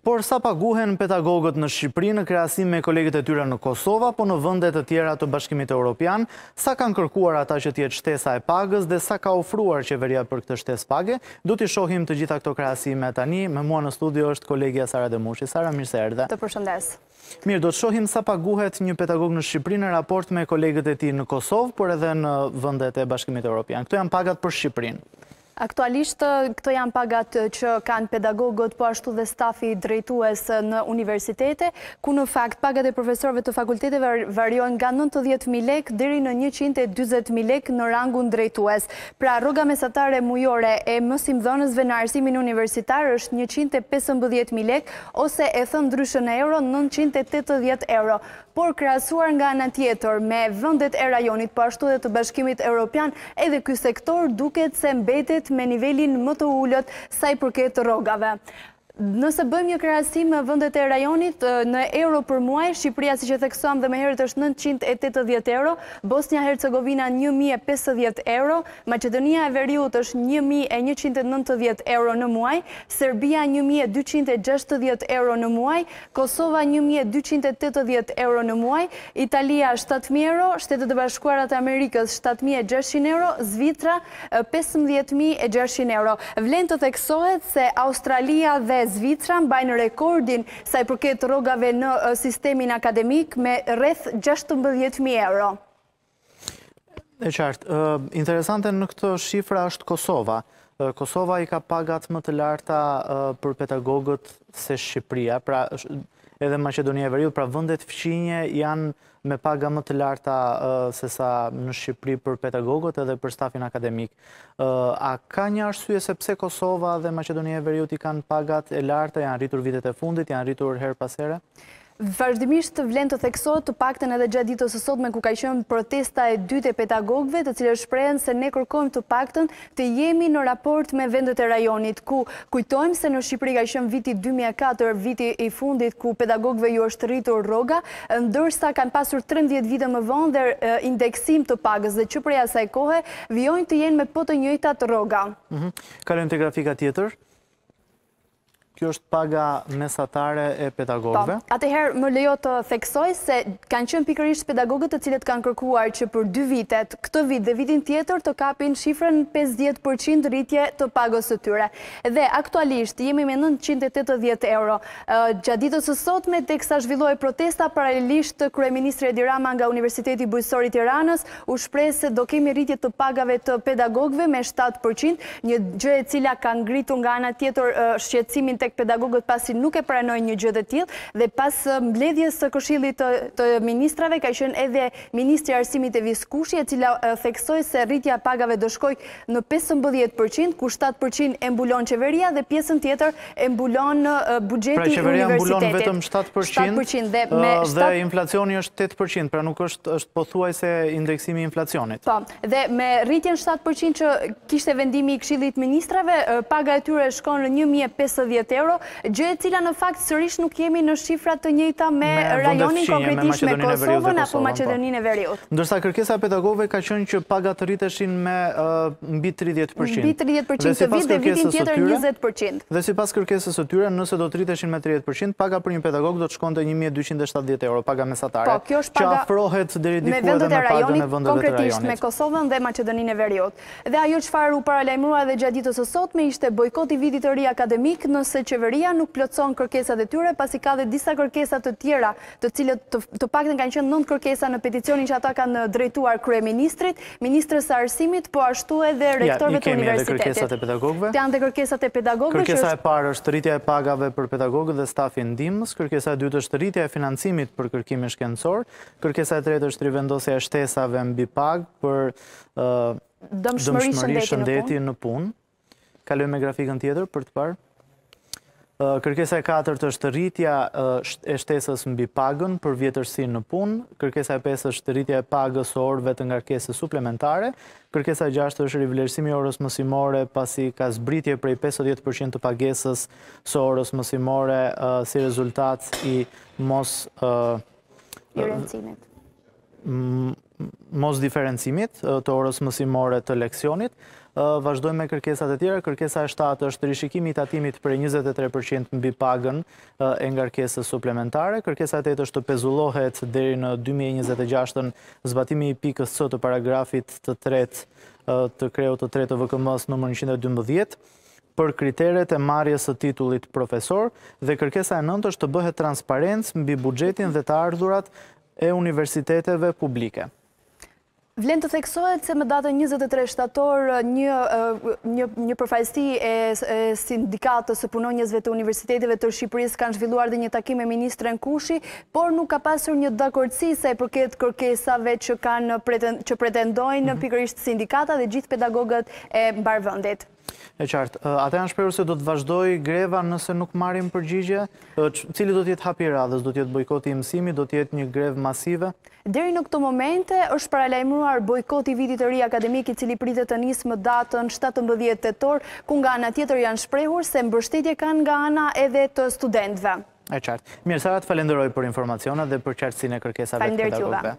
Por sa paguhen pedagogët në Shqipëri në krahasim me kolegët e tyre në Kosovë apo në vende të tjera të Bashkimit Europian, sa kanë kërkuar ata që të jetë shtesa e pagës dhe sa ka ofruar qeveria për këtë shtesë page, do t'i shohim të gjitha këto krahasime tani, me mua në studio është kolegja Sara Demushi. Sara, mirë se erdhe. Të përshëndes. Mirë, do të shohim sa paguhet një pedagog në Shqipëri në raport me kolegët e tij në Kosovë, por edhe në vendet e Bashkimit Europian. Këto janë pagat për Shqipërinë. Aktualisht, këto janë pagat që kanë pedagogët, po ashtu dhe stafi drejtues në universitete, ku në fakt pagat e profesorëve të fakulteteve variojnë nga 90.000 lek deri në 140.000 lek në rangun drejtues. Pra, rroga mesatare mujore e mësimdhënësve në arsimin universitar është 115.000 lek, ose e thënë ndryshe në euro, nëntëqind e tetëdhjetë euro. Por krahasuar nga ana tjetër me vendet e rajonit po ashtu edhe të Bashkimit Europian edhe ky sektor duket se mbetet me nivelin më të ulët sa i përket rrogave. Nëse bëjmë një krahasim me vendet e rajonit në euro për muaj, Shqipëria siç e theksuam dhe më herët është nëntëqind e tetëdhjetë euro, Bosnja Hercegovina një mijë e pesëdhjetë euro, Maqedonia e Veriut është një mijë e njëqind e nëntëdhjetë euro në muaj, Serbia një mijë e dyqind e gjashtëdhjetë euro në muaj, Kosova një mijë e dyqind e tetëdhjetë euro në muaj, Italia shtatë mijë euro, Shtetet e Bashkuara të Amerikës shtatë mijë e gjashtëqind euro, Zvicra pesëmbëdhjetë mijë e gjashtëqind euro. Vlen të theksohet se Australia dhe Zvicra mbajnë rekordin sa i përket rrogave në sistemin akademik me rreth gjashtëmbëdhjetë mijë euro. E qartë, interesante në këto shifra është Kosova. Kosova i ka pagat më të larta për pedagogët se Shqipëria, pra edhe Maqedonia e Veriut, pra vendet fqinje janë me paga më të larta sesa në Shqipëri për pedagogët edhe për stafin akademik. A ka një arsye se pse Kosova dhe Maqedonia e Veriut i kanë pagat e larta, janë rritur vitet e fundit, janë rritur herë pas here? Vazhdimisht vlen të theksohet, të paktën edhe gjatë ditës së sotme ku ka qenë protesta e dytë e pedagogëve, të cilët shprehen se ne kërkojmë të paktën të jemi në raport me vendet e rajonit, ku kujtojmë se në Shqipëri ka qenë viti dy mijë e katër, viti i fundit ku pedagogëve iu është rritur rroga, ndërsa kanë pasur trembëdhjetë vite më vonë dhe indeksim të pagës dhe që prej asaj kohe vijojnë të jenë me po të njëjtat rroga. Kalojmë te grafika tjetër. Kjo është paga mesatare e pedagogëve. Po, atëherë më lejo të theksoj se kanë qenë pikërisht pedagogët të cilët kanë kërkuar që për dy vitet, këtë vit dhe vitin tjetër të kapin shifrën 50% rritje të pagës së tyre. Dhe aktualisht jemi me 980 euro. Gjatë ditës së sotme teksa zhvillohej protesta paralelisht kryeministri Edi Rama nga Universiteti Bujqësor i Tiranës u shpreh se do kemi rritje të pagave të pedagogëve me shtatë për qind, një gjë e cila ka ngritur nga ana tjetër shqetësimin tek pedagogët pasi nuk e pranojnë një gjë të tillë dhe pas mbledhjes së Këshillit të Ministrave ka qenë edhe ministrja e Arsimit Evis Kushi e cila theksoi se rritja e pagave do shkojë në pesëmbëdhjetë për qind, ku shtatë për qind e mbulon qeveria dhe pjesën tjetër e mbulon buxheti i universitetit, shtatë për qind, dhe inflacioni është tetë për qind, pra nuk është pothuajse indeksimi i inflacionit. Po, dhe me rritjen shtatë për qind që kishte vendimi i Këshillit të Ministrave, paga e tyre shkon në një mijë e pesëdhjetë euro, Gjë e cila në fakt sërish nuk jemi në shifra të njëjta me rajonin konkretisht me Kosovën apo Maqedoninë e Veriut. Ndërsa kërkesa e pedagogëve ka qenë që pagat të rriteshin me mbi 30%. Mbi 30% këtë vit dhe vitin tjetër 20%. Dhe sipas kërkesës së tyre, nëse do të rriteshin me 30%, paga për një pedagog do të shkonte 1270 euro, paga mesatare. Po, kjo është paga me vendet e rajonit, konkretisht me Kosovën dhe Maqedoninë e Veriut. Dhe ajo çfarë u paralajmërua edhe gjatë ditës së sotme ishte bojkot i vitit të ri akademik nëse qeveria nuk plotëson kërkesat e tyre pasi ka dhe disa kërkesa të tjera të cilat të paktën kanë qenë nëntë kërkesa në peticionin që ata kanë drejtuar kryeministrit, ministres së arsimit po ashtu edhe rektorëve të universitetit. Këto janë dhe kërkesat e pedagogëve. Kërkesa e parë është rritja e pagave për pedagogët dhe stafin ndihmës, kërkesa e dytë është rritja e financimit për kërkimin shkencor, kërkesa e tretë është rivendosja e shtesave mbi pagë për dëmshmëri shëndeti në punë. Kalojmë me grafikën tjetër për të parë. Kërkesa e katërt është rritja e shtesës mbi pagën për vjetërsi në punë. Kërkesa e pestë është rritja e pagës së orëve të ngarkesës suplementare. Kërkesa e gjashtë është rivlerësimi i orës mësimore pasi ka zbritje prej 50% të pagesës së orës mësimore si rezultat i mos... mosdiferencimit të orës mësimore të leksionit. Vazhdojmë me kërkesat e tjera. Kërkesa e shtatë është rishikimi i tatimit prej 23% mbi pagën e ngarkesës suplementare. Kërkesa e tetë është të pezullohet deri në 2026-ën zbatimi i pikës c të paragrafit të tretë të kreut të tretë të VKM-së numër 112 për kriteret e marrjes së titullit profesor dhe kërkesa e nëntë është të bëhet transparencë mbi buxhetin dhe të ardhurat e universiteteve publike. Vlen të theksohet se më datën njëzet e tre shtator një përfaqësi e sindikatës së punonjësve të universiteteve të Shqipërisë kanë zhvilluar dhe një takim me ministren Kushi, por nuk ka pasur një dakordësi sa i përket kërkesave që pretendojnë pikërisht sindikata dhe gjithë pedagogët e mbarë vendit. E qartë. Ata janë shprehur se do të vazhdojë greva nëse nuk marrin përgjigje. Cili do të jetë hapi i radhës? Do të jetë bojkoti i mësimit? Do të jetë një grevë masive? Deri në këto momente është paralajmëruar bojkot i vitit të ri akademik, i cili pritet të nisë më datën shtatëmbëdhjetë tetor, ku nga ana tjetër janë shprehur se mbështetje kanë nga ana edhe të studentëve. E qartë. Mirë, Sara, të falenderoj për informacionet dhe për qartësinë e kërkesave të pedagogëve.